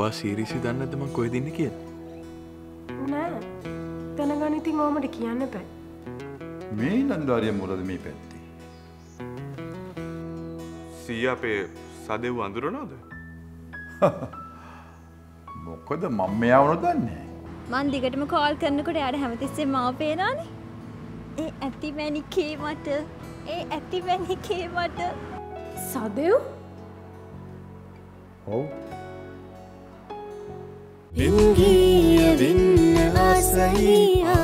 ඔය සීරිසි දන්නද මං කොයි දෙන්න කිය නෑ. දැනගනිතින් ඕමට කියන්න පැ මේ නන්දාරිය මොලද මේ පැත්තේ. සී අපේ සදෙව් අඳුරනෝද මොකද මං මෙයාවනු දන්නේ. මන් දිගටම කෝල් කරනකොට යාට හැමතිස්සේ මාව පේනානේ ඒ ඇති මැනිකේ මට ඒ ඇති මැනිකේ මට සදව්? ඔව් எங்கீய விண்ண ஆசையா